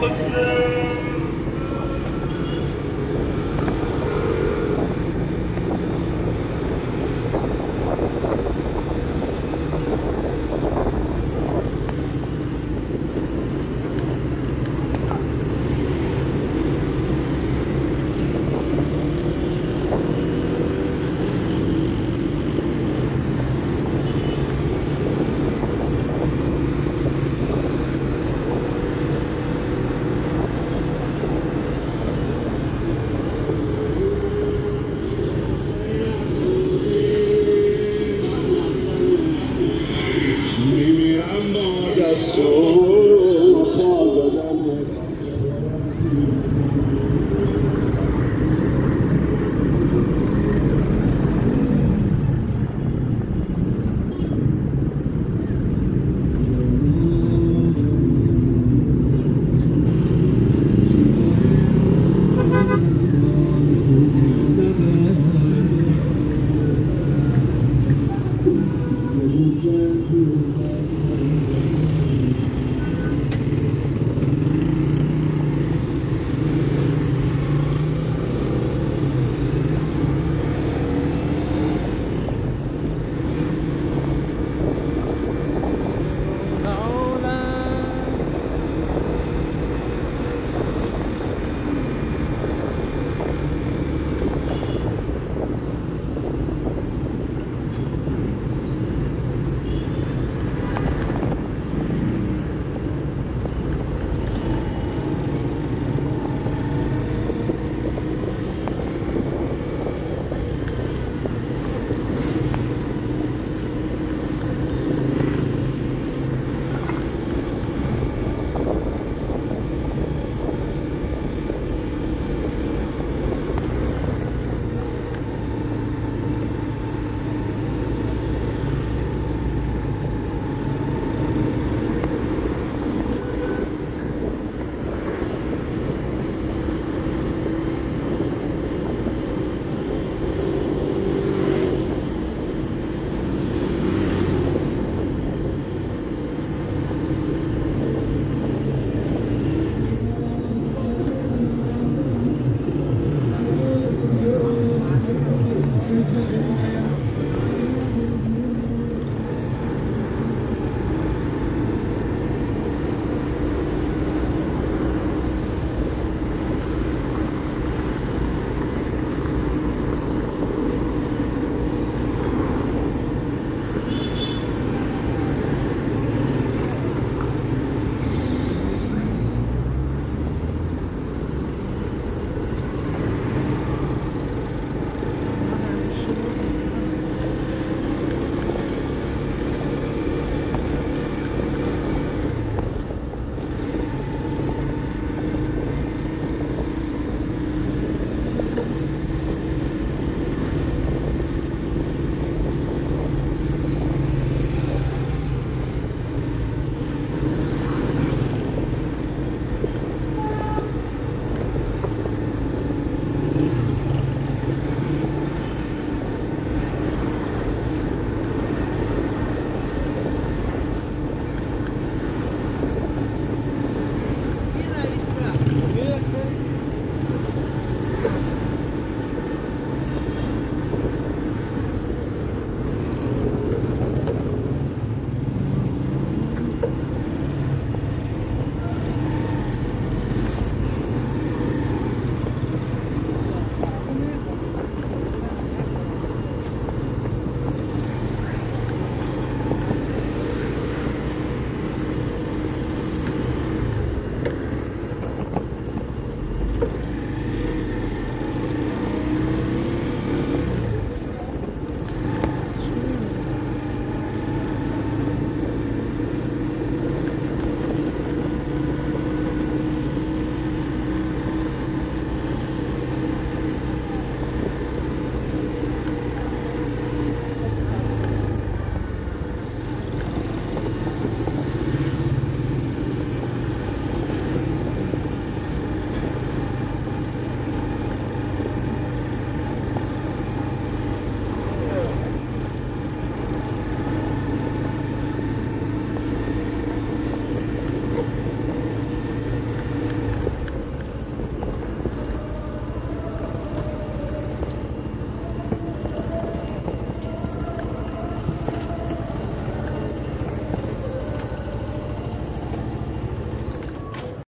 Listen.